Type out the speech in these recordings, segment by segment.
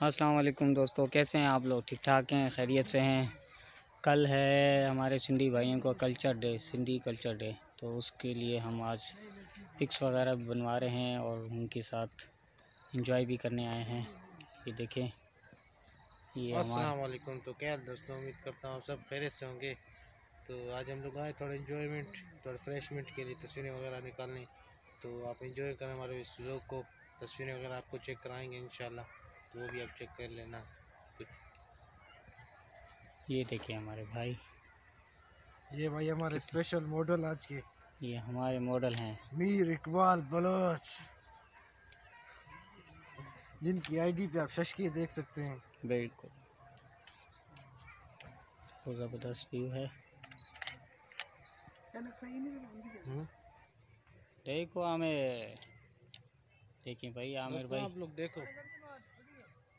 अस्सलाम वालेकुम दोस्तों, कैसे हैं आप लोग? ठीक ठाक हैं? खैरियत से हैं? कल है हमारे सिंधी भाइयों का culture day, Sindhi culture day. तो उसके लिए हम आज पिक्स वगैरह बनवा रहे हैं और उनके साथ इंजॉय भी करने आए हैं। ये देखें, ये अस्सलाम वालेकुम। तो क्या दोस्तों? उम्मीद करता हूँ सब खैरियत से होंगे। तो आज हम लोग आए थोड़ा इन्जॉयमेंट थोड़ा फ्रेशमेंट के लिए तस्वीरें वगैरह निकालने। तो आप इंजॉय करें हमारे इस लोग को। तस्वीरें वगैरह आपको चेक कराएँगे इन वो भी आप चेक कर लेना। कुछ ये देखिए हमारे भाई। ये भाई हमारे स्पेशल मॉडल आज के। ये हमारे मॉडल हैं। मीर इकबाल बलोच। जिनकी आईडी पे आप शशकी देख सकते हैं। बिल्कुल। तो ज़बरदस्त व्यू है। हम्म। देखो हमें देखिए भाई आमिर भाई। आप लोग देखो।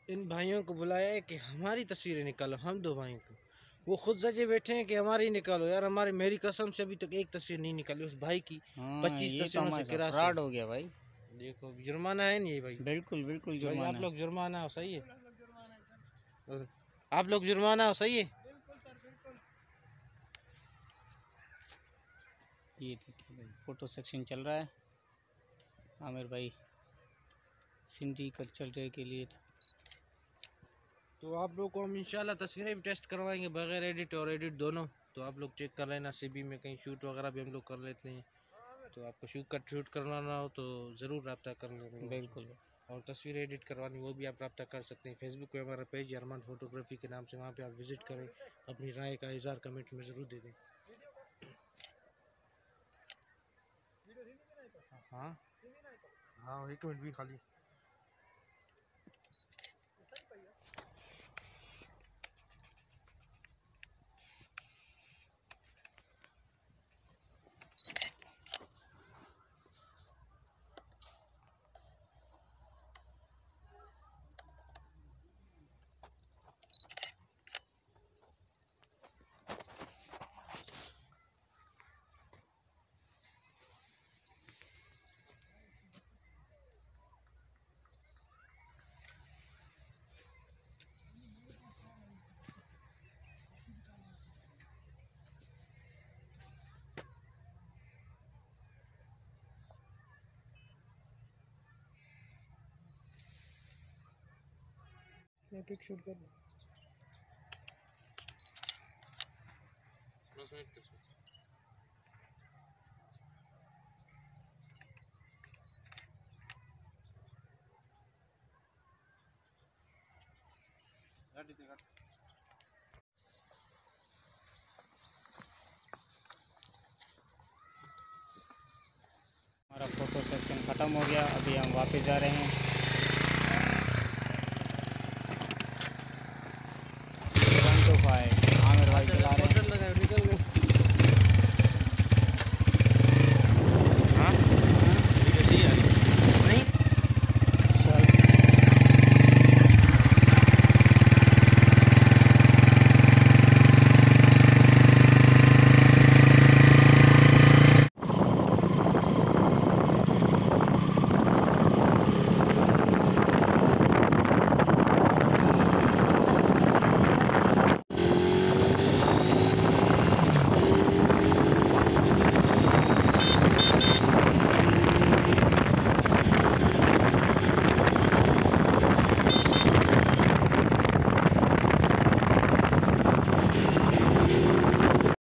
इन भाइयों को बुलाया है कि हमारी तस्वीरें निकालो हम दो भाइयों को। वो खुद सजे बैठे हैं कि हमारी निकालो। यार हमारे मेरी कसम से अभी तक एक तस्वीर नहीं निकाली उस भाई की हाँ, पच्चीस तस्वीरों से किराया हो गया भाई। देखो जुर्माना है नहीं भाई। बिल्कुल बिल्कुल जुर्माना आप लोग जुर्माना हो सही है? आप लोग जुर्माना हो सही है? ये देखिए भाई फ़ोटो सेक्शन चल रहा है। आमिर भाई सिंधी कल्चर डे के लिए तो आप लोग को हम इंशाल्लाह तस्वीरें भी टेस्ट करवाएँगे बगैर एडिट और एडिट दोनों। तो आप लोग चेक कर लेना सीबी में कहीं शूट वगैरह भी हम लोग कर लेते हैं। तो आपको शूट कट शूट करवाना हो तो ज़रूर रब्ता कर लेंगे बिल्कुल। और तस्वीर एडिट करवानी वो भी आप रब्ता कर सकते हैं। फेसबुक पे हमारा पेज अरमान फोटोग्राफी के नाम से वहाँ पे आप विज़िट करें। अपनी राय का इजहार कमेंट में ज़रूर दे दें। हाँ? हाँ एक मिनट भी खाली। मैं पिक शूट कर हमारा फ़ोटो सेक्शन ख़त्म हो गया। अभी हम वापस जा रहे हैं। बाइक चला रहे